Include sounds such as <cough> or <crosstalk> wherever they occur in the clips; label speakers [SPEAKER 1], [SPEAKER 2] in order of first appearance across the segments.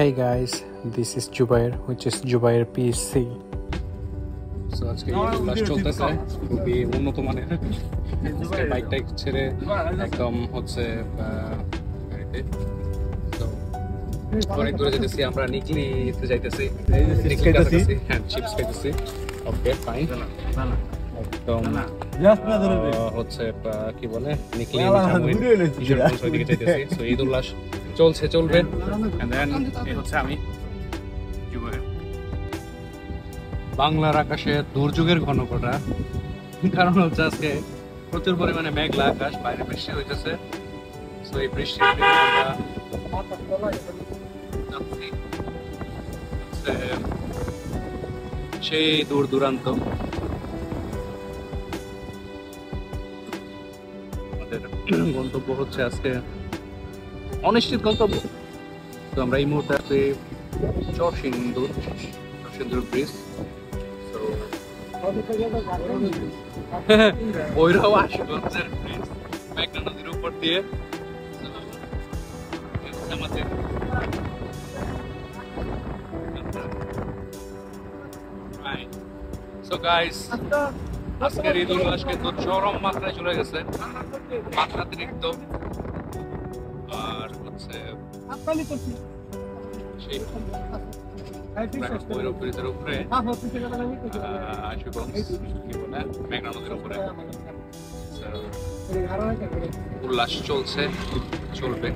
[SPEAKER 1] Hey guys, this is Jubair, which is Jubair PC.
[SPEAKER 2] So আজকে এই class চলতেছে। খুবই উন্নত মানের। আজকে বাইক টাইক ছেড়ে একদম হচ্ছে আহ, গাড়িতে। So, অনেক দূরে যেতেছি আমরা নিকলিতে যাইতেছি। নিকলির কাছাকাছি। হ্যাঁ চিপস খাইতেছি। ওকে ফাইন একদম হচ্ছে কি বলে? নিকলি কিশোরগঞ্জ ওইদিকে যাইতেছি সো ঈদ উল্লাস চলছে চলবে। এই হচ্ছে আমি বাংলার আকাশে দুর্যোগের ঘনঘটা কারণ হচ্ছে আজকে প্রচুর পরিমাণে মেঘলা আকাশ বাইরে বৃষ্টি হইতেছে। তো এই হচ্ছে সেই দূর দূরান্ত গন্তব্য হচ্ছে আজকে অনিশ্চিত গন্তব্য। তো আমরা এই মুহূর্তে আছি চরসিন্দুর চরসিন্দুর ব্রিজ। ওইরাও ব্রিজ মেঘনা নদীর উপর দিয়ে। So, আমাদের সো গাইস আজকের ঈদ উল্লাস কিন্তু চরম মাত্রায় চলে গেছে। মাত্রাতিরিক্ত। আর হচ্ছে উল্লাস চলছে, চলবে।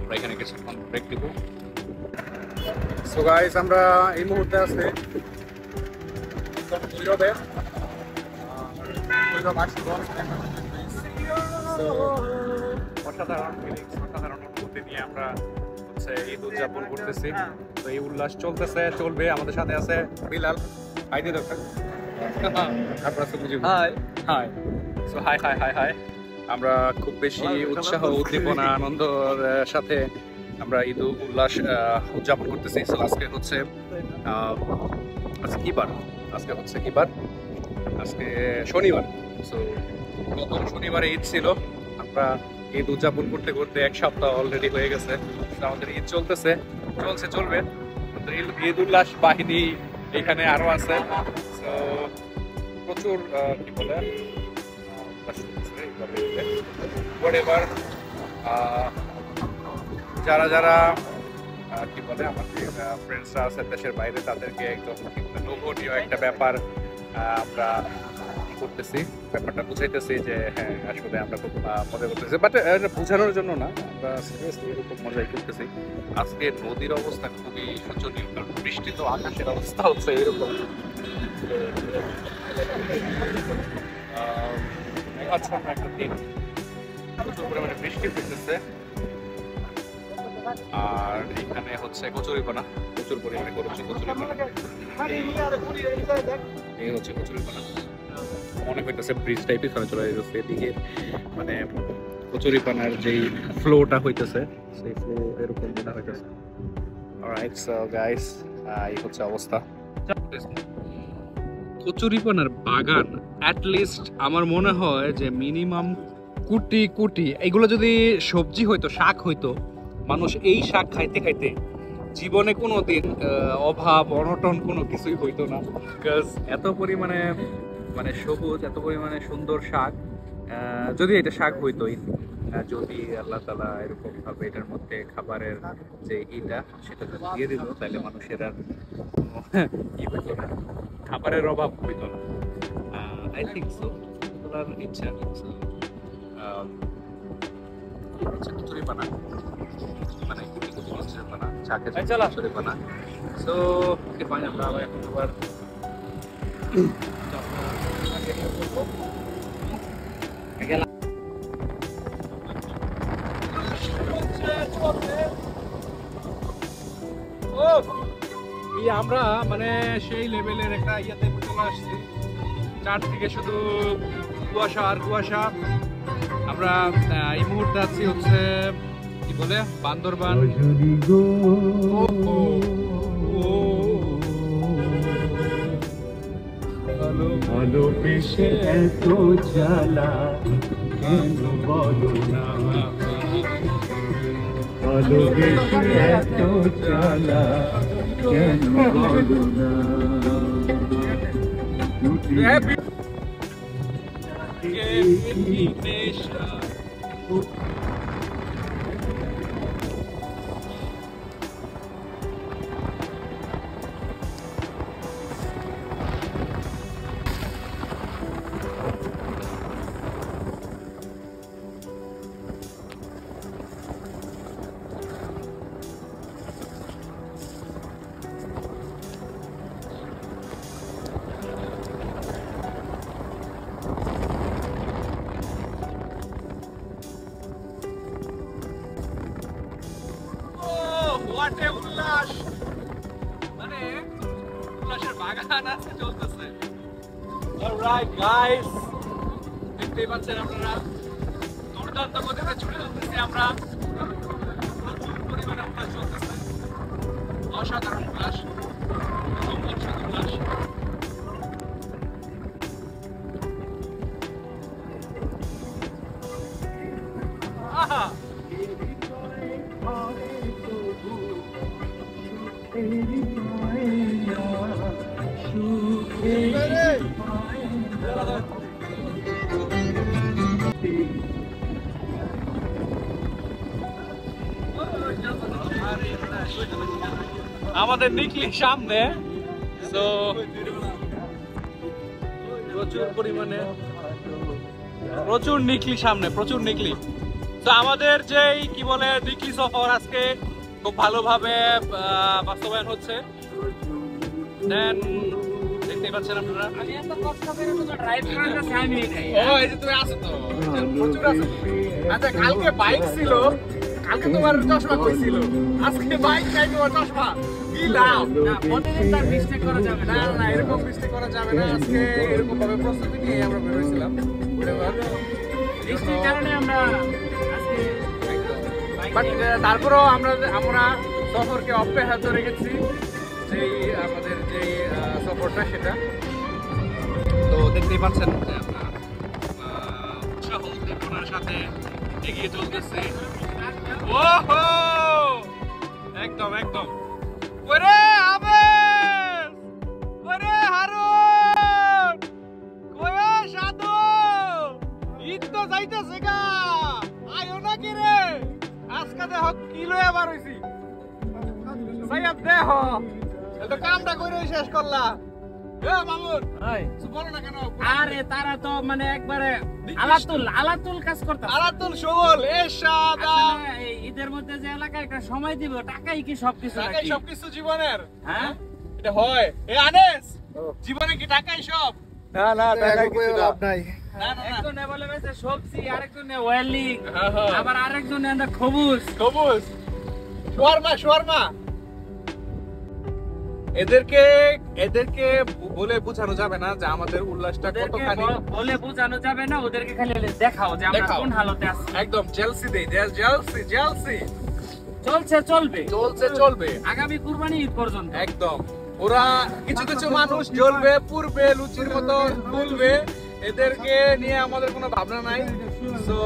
[SPEAKER 2] আমরা এখানে কিছুক্ষণ ব্রেক দিব সো গাইস আমরা এই মুহূর্তে আছি। ভৈরবে অসাধারণ ফিলিংস অসাধারণ অনুভূতি নিয়ে আমরা হচ্ছে ঈদ উদযাপন করতেছি তো এই উল্লাস চলতেছে চলবে আমাদের সাথে আছে বিলাল হাই দিয়ে দরকার তারপর আছে মুজিব হাই হাই সো হাই হাই হাই হাই আমরা খুব বেশি উৎসাহ উদ্দীপনা আনন্দর সাথে আমরা ঈদ উল্লাস আহ, উদযাপন করতেছি আজকে হচ্ছে আহ, আজকে কি বার আজকে হচ্ছে কি বার আজকে শনিবার। সো গত শনিবারে ঈদ ছিল। আমরা ঈদ উদযাপন করতে করতে এক সপ্তাহ অলরেডি হয়ে গেছে। আমাদের ঈদ চলতেছে। চলছে চলবে। ঈদ- উল্লাস বাহিনী এখানে আরও আছে। So, প্রচুর কি বলে যারা যারা কি বলে আমাদের ফ্রেন্ডসরা আছে দেশের বাইরে তাদেরকে একদম লোভনীয় একটা ব্যাপার। আমরা করতেছি? ব্যাপারটা বুঝাইতেছি যে হ্যাঁ আসলে আমরা খুব মজা করতেছি। বাট বোঝানোর জন্য না, আমরা সিরিয়াসলি এরকম মজাই করতেছি। আজকে নদীর অবস্থা খুবই শোচনীয়, কারণ বৃষ্টি তো আকাশের অবস্থা হচ্ছে এরকম। মেঘাচ্ছন্ন একটা দিন প্রচুর পরিমাণে বৃষ্টি হইতেছে। আর এখানে হচ্ছে কচুরিপানা, প্রচুর পরিমাণে কচুরিপানা। হচ্ছে কচুরিপানা। মনে হইতেছে ব্রিজ এখানে চলে এদিকে মানে কচুরিপানার যেই ফ্লোটা হইতেছে, সেই ফ্লো এরকম হইতেছে। গাইস এই হচ্ছে অবস্থা। কচুরিপানার বাগান আমার মনে হয় যে মিনিমাম কুটি কুটি, এগুলো যদি সবজি হইতো, শাক হইতো মানুষ এই শাক খাইতে খাইতে জীবনে কোনো দিন অভাব অনটন কোনো কিছুই হইতো না। বিকজ এত পরিমাণে মানে সবুজ এত পরিমাণে সুন্দর শাক যদি এটা শাক হইতোই যদি আল্লাহ তালা এরকম ভাবে এটার মধ্যে খাবারের যে ইটা সেটা যদি দিয়ে দিল তাহলে মানুষের আর <laughs> ই হইতো না খাবারের অভাব হইতো না। আই থিঙ্ক সো ইচ্ছা হচ্ছে কচুরিপানা মানে কুটি কুটি সো ওকে আমরা আবার এখন আবার গেলাম আমরা মানে সেই লেভেলের একটা ইয়াতে চলে আসছি। চারদিকে শুধু কুয়াশা আর কুয়াশা। আমরা এই মুহূর্তে আছি হচ্ছে কি বলে বান্দরবান।
[SPEAKER 3] ভালোবেসে এত জ্বালা কেন বলো না? ভালোবেসে এত জ্বালা কেন বলো না?
[SPEAKER 2] এ উল্লাস মানে উল্লাসের বাগান আছে, চলতেছে। অলরাইট গাইস দেখতেই পাচ্ছেন আপনারা। দুর্দান্ত গতিতে ছুটে চলতেছি আমরা। প্রচুর পরিমাণে উল্লাস চলতেছে। অসাধারণ উল্লাস বর্ষার উল্লাস আমাদের নিকলি সামনে তো প্রচুর পরিমাণে প্রচুর নিকলি সামনে প্রচুর নিকলি। তো আমাদের যেই কি বলে নিকলি সফর আজকে খুব ভালোভাবে আহ, বাস্তবায়ন হচ্ছে। দেন দেখতেই পাচ্ছেন আপনারা। ও এই যে তুমি আছো তো। প্রচুর আছো। আচ্ছা কালকে বাইক ছিল। কালকে তোমার চশমা কইছিল আজকে বাইক নাই তোমার চশমা। কি লাভ? না প্রতিদিন তার মিস্টেক করা যাবে না। না এরকম মিস্টেক করা যাবে না। আজকে এরকম ভাবে প্রস্তুতি নিয়ে আমরা বেরোইছিলাম। বৃষ্টির কারণে আমরা বাট তারপরেও আমরা আমরা সফরকে অব্যাহত রেখেছি। যেই আমাদের যেই সফরটা সেটা। তো দেখতেই পাচ্ছেন যে আমরা উৎসাহ উদ্দীপনার সাথে এগিয়ে চলতেছি। ওহো! একদম একদম। ওরে আবেশ! ওরে হারুন! সাধু! ঈদ তো যাইতেছে গা। আয়ো না কি রে? আজকে দেহ কি লয়ে বার হইছি। সাইয়াদ দেহ তো কামটা করে শেষ করলা
[SPEAKER 4] আরে তারা তো মানে একবারে আলাতুল আলাতুল কাজ করতে
[SPEAKER 2] আলাতুল সবল
[SPEAKER 4] ঈদের মধ্যে যে এলাকায় একটা সময় দিব টাকাই কি সবকিছু
[SPEAKER 2] টাকাই সবকিছু জীবনের।
[SPEAKER 4] হ্যাঁ?
[SPEAKER 2] এটা হয়। এ আনেস! জীবনে কি টাকাই সব?
[SPEAKER 1] না না টাকা কিছু লাভ নাই।
[SPEAKER 2] না না না।
[SPEAKER 4] একজনে বলে সবজি আরেকজনে ওয়েলিং
[SPEAKER 2] হ্যাঁ, হ্যাঁ।
[SPEAKER 4] আবার আরেকজনে আন্দা খবুজ।
[SPEAKER 2] সবুজ শোয়ারমা শোয়ারমা এদেরকে এদেরকে বলে বোঝানো যাবে না যে আমাদের উল্লাসটা কতখানি
[SPEAKER 4] বলে বোঝানো যাবে না ওদেরকে খালি দেখাও যে আমরা কোন হালতে আছি।
[SPEAKER 2] একদম জেলসি দেই জেলসি জেলসি
[SPEAKER 4] চলছে চলবে।
[SPEAKER 2] চলছে চলবে।
[SPEAKER 4] আগামী কুরবানি ঈদ পর্যন্ত।
[SPEAKER 2] একদম। ওরা কিছু কিছু মানুষ জ্বলবে পূর্বে লুচির মতো তুলবে এদেরকে নিয়ে আমাদের কোনো ভাবনা নাই। তো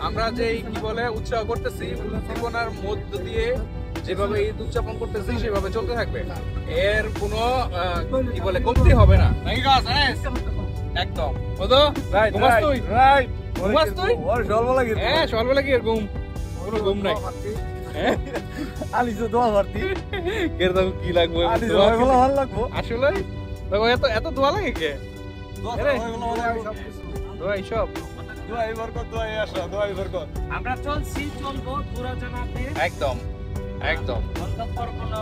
[SPEAKER 2] আমরা যে কি বলে উৎসাহ করতেছি উদ্দীপনার মধ্য দিয়ে যেভাবে ঈদ উদযাপন করতেছি সেভাবে চলতে থাকবে। এর কোনো কি বলে কমতি হবে না। নাকি একদম। কত ঘুমাস তুই? ঘুমাস তুই? হ্যাঁ সকালবেলা কি এর ঘুম। কোনো ঘুম নাই। হ্যাঁ? কীরকম কি লাগবে? আসলে? তো এত এত দোয়া লাগে কে? আরে, দোয়া এইসব
[SPEAKER 4] আমরা চলছি চলবো দূরা জানাতে।
[SPEAKER 2] একদম। একদম।
[SPEAKER 4] গন্তব্যর কোনো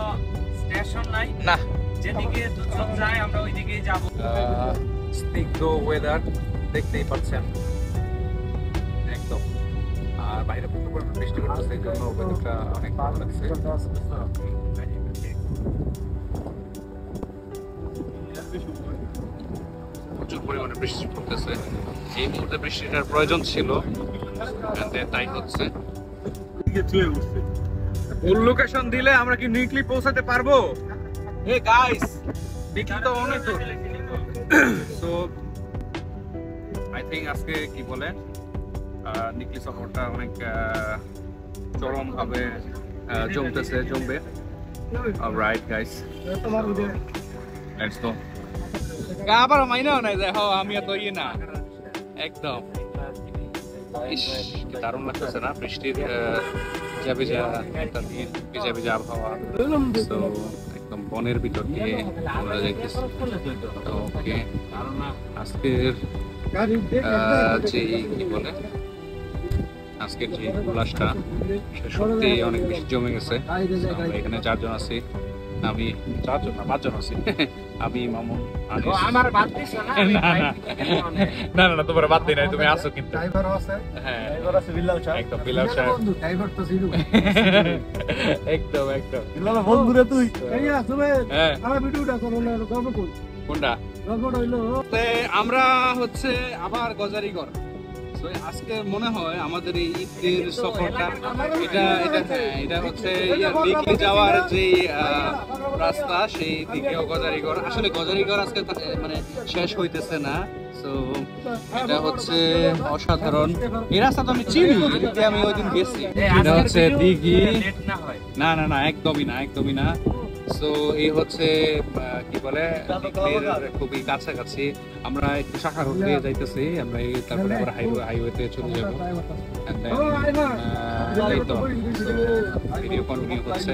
[SPEAKER 4] স্টেশন নাই।
[SPEAKER 2] না।
[SPEAKER 4] যেদিকে দুজন যায় আমরা ওই দিকেই যাব।
[SPEAKER 2] আহ, স্নিগ্ধ ওয়েদার দেখতেই পাচ্ছেন। একদম। আর বাইরে প্রচুর পরিমাণে বৃষ্টি করতেছে এই জন্য ওয়েদারটা অনেক ভালো লাগছে। প্রচুর পরিমাণে বৃষ্টি পড়তেছে। এই মুহূর্তে বৃষ্টিটার প্রয়োজন ছিল তাই হচ্ছে। ফুল লোকেশন দিলে আমরা কি নিকলি পৌঁছাতে পারব? এ গাইস নিকলি তো অনেক দূর সো আই থিঙ্ক আজকে কি বলে? নিকলি সফরটা অনেক আহ, চরম ভাবে জমতেছে জমবে। রাইট গাইস লেটস আবার মাইনাও নাই যে হ্যাঁ আমি তো ইয়ে না। একদম। দারুণ লাগতেছে না? বৃষ্টির ভিজা ভিজা একটা দিন ভিজা ভিজা আবহাওয়া। তো একদম বনের ভিতর দিয়ে আমরা যাইতেছি। তো ওকে আজকের যে কি বলে আজকের যে উল্লাসটা সেটা সত্যি অনেক বেশি জমে গেছে। আমরা এখানে চারজন আছি। আমি চারজন না পাঁচজন আছি। আমি মামুন
[SPEAKER 4] না
[SPEAKER 2] না না না তোমার বাদ দিই নাই তুমি আসো কিন্তু। হ্যাঁ একদম বিলাল সাহেব একদম একদম।
[SPEAKER 5] বন্ধুরে তুই।
[SPEAKER 2] হ্যাঁ।
[SPEAKER 5] আমার ভিডিওটা করো না গল্প কর
[SPEAKER 2] কোনটা?
[SPEAKER 5] গল্পটা হইল
[SPEAKER 2] আমরা হচ্ছে আবার গজারিগর তো আজকে মনে হয় আমাদের এই ঈদের সফরটা এটা এটা হ্যাঁ এটা হচ্ছে দিঘলি যাওয়ার যে রাস্তা সেই দিকেও গজারিগর আসলে গজারিগর আজকে মানে শেষ হইতেছে না। তো এটা হচ্ছে অসাধারণ। এই রাস্তা তো আমি চিনি এদিকে আমি ওই দিন গেছি। এটা হচ্ছে দিঘি।
[SPEAKER 4] না
[SPEAKER 2] না না একদমই না একদমই না। সো এই হচ্ছে কি বলে খুবই কাছাকাছি। আমরা একটু শাখা রোড দিয়ে যাইতেছি আমরা এই তারপরে আবার হাইওয়ে হাইওয়েতে চলে যাব। এই তো ভিডিও কন্টিনিউ হচ্ছে